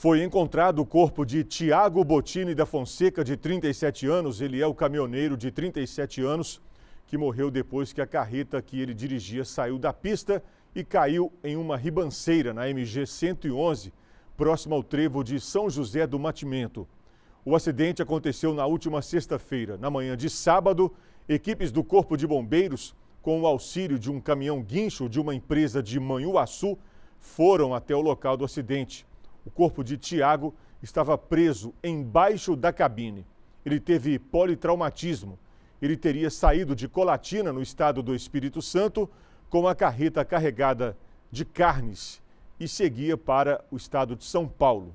Foi encontrado o corpo de Tiago Bottini da Fonseca, de 37 anos. Ele é o caminhoneiro de 37 anos que morreu depois que a carreta que ele dirigia saiu da pista e caiu em uma ribanceira na MG 111, próximo ao trevo de São José do Matimento. O acidente aconteceu na última sexta-feira. Na manhã de sábado, equipes do Corpo de Bombeiros, com o auxílio de um caminhão guincho de uma empresa de Manhuaçu, foram até o local do acidente. O corpo de Tiago estava preso embaixo da cabine. Ele teve politraumatismo. Ele teria saído de Colatina, no estado do Espírito Santo, com a carreta carregada de carnes e seguia para o estado de São Paulo.